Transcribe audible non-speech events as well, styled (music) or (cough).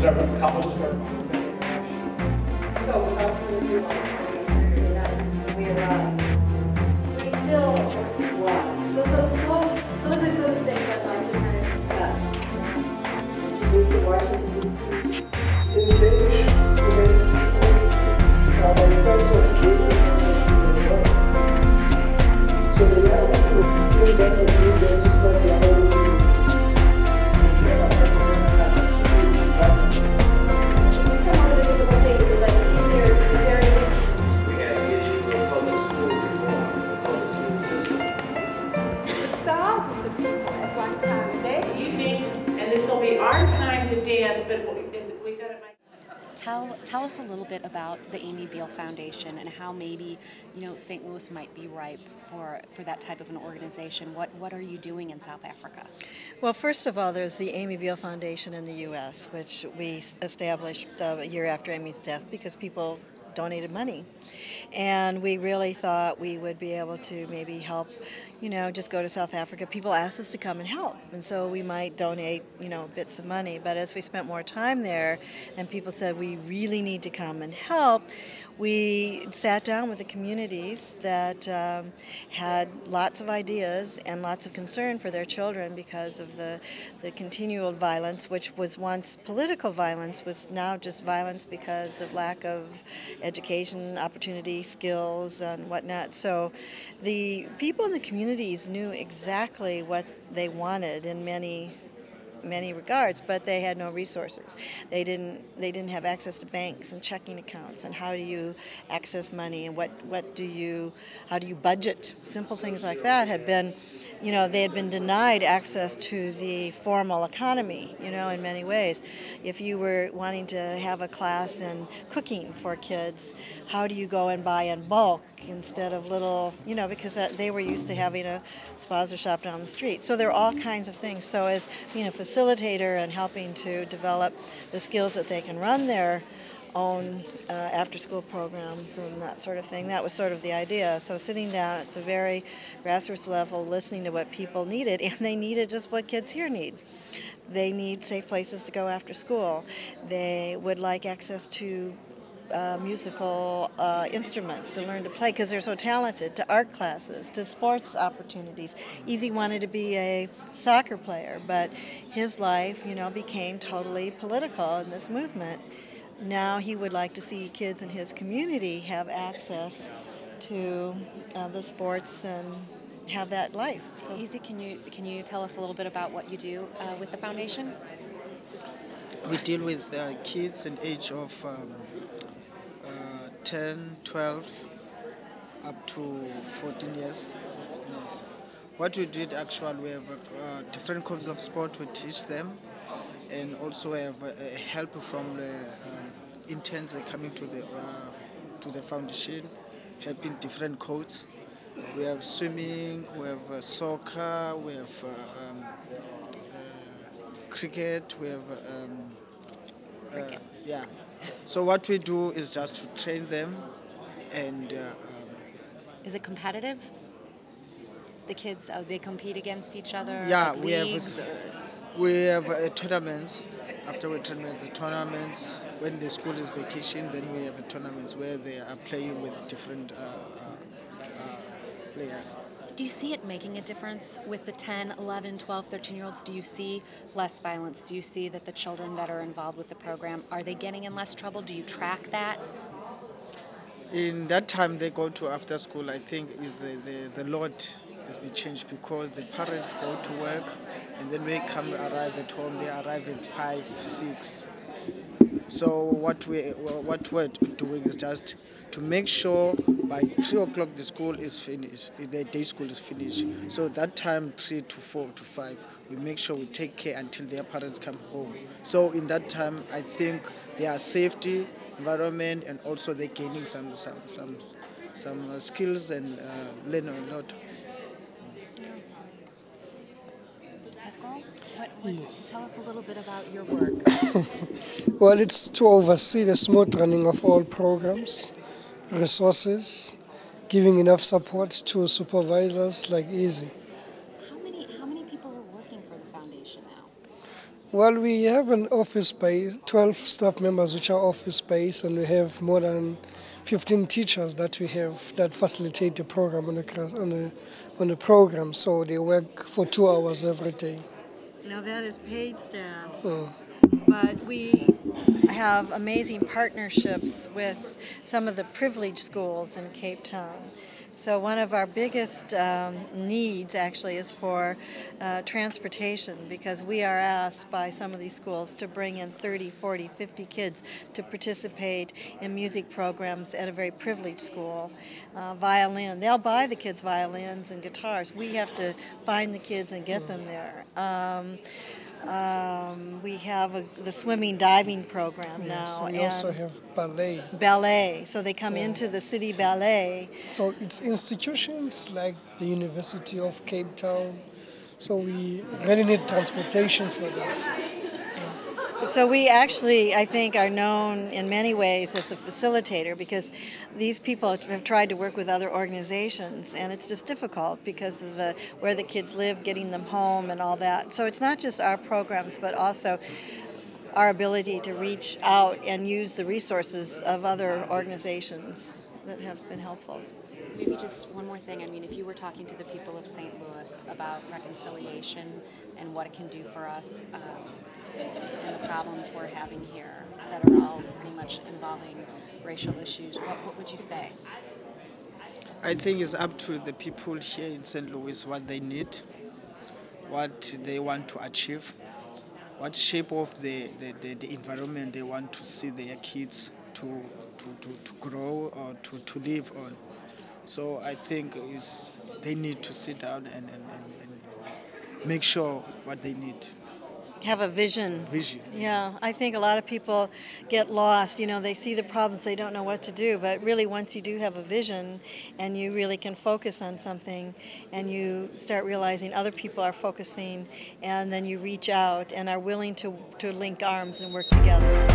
several couples were. So, uh, we want to, we're, uh, we still, well, so those, those those are some of the things I'd like to kind of discuss. Should move to Washington dance, but we- we've got to make. Tell, tell us a little bit about the Amy Biehl Foundation and how maybe you know St. Louis might be ripe for, for that type of an organization. What, what are you doing in South Africa? Well, first of all, there's the Amy Biehl Foundation in the U.S., which we established uh, a year after Amy's death because people donated money. And we really thought we would be able to maybe help, you know, just go to South Africa. People asked us to come and help, and so we might donate, you know, bits of money. But as we spent more time there and people said we really need to come and help, we sat down with the communities that um, had lots of ideas and lots of concern for their children because of the, the continual violence, which was once political violence, was now just violence because of lack of education, opportunity, skills, and whatnot. So the people in the communities knew exactly what they wanted in many many regards, but they had no resources. They didn't they didn't have access to banks and checking accounts and how do you access money and what what do you how do you budget? Simple things like that had been you know, they had been denied access to the formal economy, you know, in many ways. If you were wanting to have a class in cooking for kids, how do you go and buy in bulk instead of little, you know, because that, they were used to having a sponsor shop down the street. So there are all kinds of things. So as being a facilitator and helping to develop the skills that they can run their own uh, after school programs and that sort of thing. That was sort of the idea. So sitting down at the very grassroots level, listening to what people needed, (laughs) and they needed just what kids here need. They need safe places to go after school. They would like access to uh, musical uh, instruments to learn to play because they're so talented, to art classes, to sports opportunities. Easy wanted to be a soccer player, but his life, you know, became totally political in this movement. Now he would like to see kids in his community have access to uh, the sports and have that life. So. Easy, can you can you tell us a little bit about what you do uh, with the foundation? We deal with uh, kids in age of um, 10, 12, up to 14 years. 15 years. What we did actually, we have uh, different kinds of sport we teach them, and also we have uh, help from the um, interns coming to the uh, to the foundation, helping different codes. We have swimming, we have uh, soccer, we have uh, um, uh, cricket, we have um, uh, yeah. So what we do is just to train them, and uh, um, Is it competitive? The kids, oh, they compete against each other. Yeah, like we have a- we have uh, tournaments. After we tournament, the tournaments when the school is vacation, then we have tournaments where they are playing with different uh, uh, uh, players. Do you see it making a difference with the 10, 11, 12, 13 year olds? Do you see less violence? Do you see that the children that are involved with the program are they getting in less trouble? Do you track that? In that time they go to after school, I think is the, the, the lot has been changed because the parents go to work and then they come arrive at home, they arrive at five, six. So what we what we're doing is just to make sure by three o'clock the school is finished, the day school is finished. So that time three to four to five, we make sure we take care until their parents come home. So in that time, I think their safety, environment, and also they're gaining some some some some uh, skills and uh, learn a lot. What, what, tell us a little bit about your work. (coughs) Well, it's to oversee the smooth running of all programs, resources, giving enough support to supervisors like Easy. How many how many people are working for the foundation now? Well, we have an office space, 12 staff members which are office space, and we have more than 15 teachers that we have that facilitate the program on the on the on the program. So they work for two hours every day. Now that is paid staff, Mm. but we have amazing partnerships with some of the privileged schools in Cape Town. So one of our biggest um, needs actually is for uh, transportation because we are asked by some of these schools to bring in 30, 40, 50 kids to participate in music programs at a very privileged school. Uh, violin, they'll buy the kids violins and guitars. We have to find the kids and get them there. Um, um, we have a, the swimming diving program Yes, now we and also have ballet. ballet. So they come into the city ballet. So it's institutions like the University of Cape Town. So we really need transportation for that. So we actually, I think, are known in many ways as a facilitator because these people have tried to work with other organizations, and it's just difficult because of the where the kids live, getting them home, and all that. So it's not just our programs, but also our ability to reach out and use the resources of other organizations that have been helpful. Maybe just one more thing. I mean, if you were talking to the people of St. Louis about reconciliation and what it can do for us, um, the problems we're having here that are all pretty much involving racial issues, what, what would you say? I think it's up to the people here in St. Louis what they need, what they want to achieve, what shape of the, the, the, the environment they want to see their kids to, to, to, to grow or to, to live on. So I think is they need to sit down and, and, and, and make sure what they need. Have a vision. Vision. Yeah, I think a lot of people get lost. You know, they see the problems, they don't know what to do. But really, once you do have a vision and you really can focus on something and you start realizing other people are focusing, and then you reach out and are willing to, to link arms and work together.